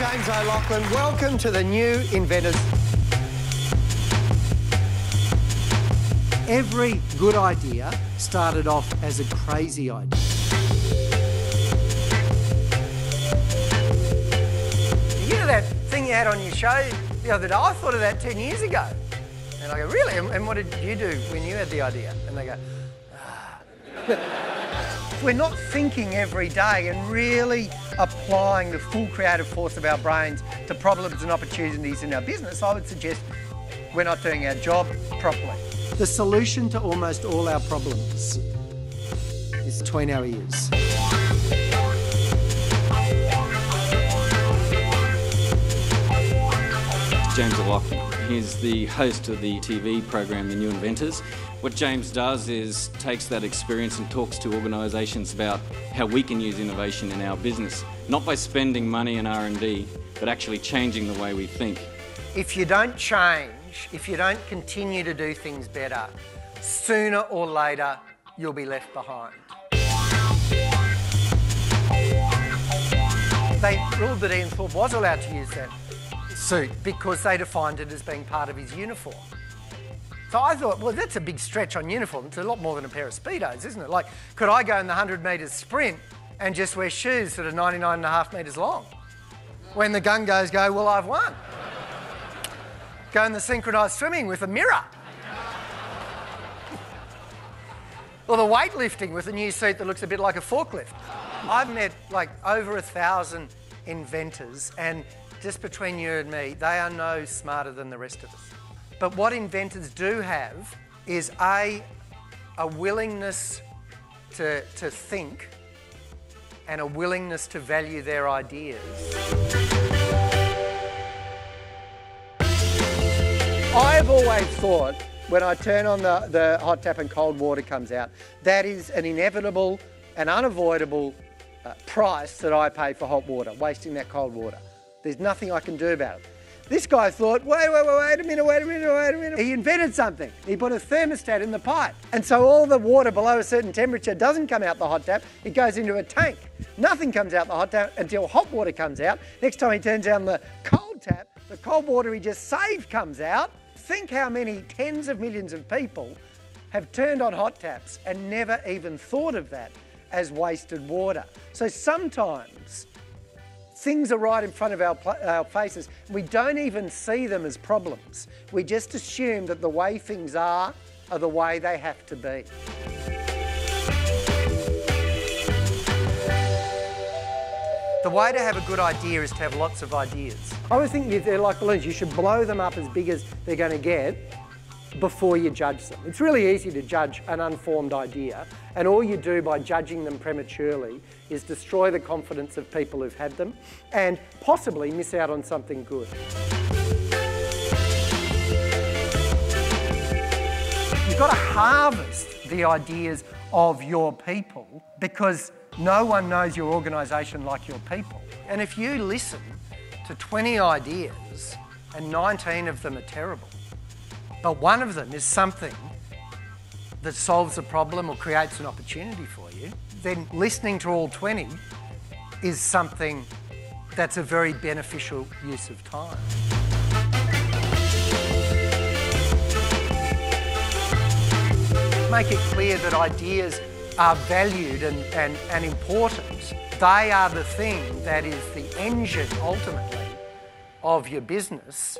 James O'Loghlin. Welcome to the new Inventors. Every good idea started off as a crazy idea. You know that thing you had on your show the other day? I thought of that 10 years ago. And I go, really? And, what did you do when you had the idea? And they go, ah. we're not thinking every day and really applying the full creative force of our brains to problems and opportunities in our business, I would suggest we're not doing our job properly. The solution to almost all our problems is between our ears. James O'Loghlin. He's the host of the TV program The New Inventors. What James does is takes that experience and talks to organisations about how we can use innovation in our business, not by spending money in R&D, but actually changing the way we think. If you don't change, if you don't continue to do things better, sooner or later you'll be left behind. They ruled that Ian Thorpe was allowed to use that suit because they defined it as being part of his uniform. So I thought, well, that's a big stretch on uniform. It's a lot more than a pair of Speedos, isn't it? Like, could I go in the 100 metres sprint and just wear shoes that are 99 and a half metres long? When the gun goes, go, well, I've won. go in the synchronised swimming with a mirror. or the weightlifting with a new suit that looks a bit like a forklift. I've met like over a thousand inventors, and just between you and me, they are no smarter than the rest of us. But what inventors do have is A, a willingness to, to think and a willingness to value their ideas. I've always thought when I turn on the, the hot tap and cold water comes out, that is an inevitable and unavoidable uh, price that I pay for hot water, wasting that cold water. There's nothing I can do about it. This guy thought, wait, wait, wait, wait a minute, wait a minute, wait a minute. He invented something. He put a thermostat in the pipe. And so all the water below a certain temperature doesn't come out the hot tap, it goes into a tank. Nothing comes out the hot tap until hot water comes out. Next time he turns on the cold tap, the cold water he just saved comes out. Think how many tens of millions of people have turned on hot taps and never even thought of that as wasted water. So sometimes Things are right in front of our, our faces. We don't even see them as problems. We just assume that the way things are are the way they have to be. The way to have a good idea is to have lots of ideas. I always think they're like balloons. You should blow them up as big as they're going to get before you judge them. It's really easy to judge an unformed idea, and all you do by judging them prematurely is destroy the confidence of people who've had them and possibly miss out on something good. You've got to harvest the ideas of your people because no one knows your organisation like your people. And if you listen to 20 ideas and 19 of them are terrible, but one of them is something that solves a problem or creates an opportunity for you, then listening to all 20 is something that's a very beneficial use of time. Make it clear that ideas are valued and, and, and important. They are the thing that is the engine, ultimately, of your business.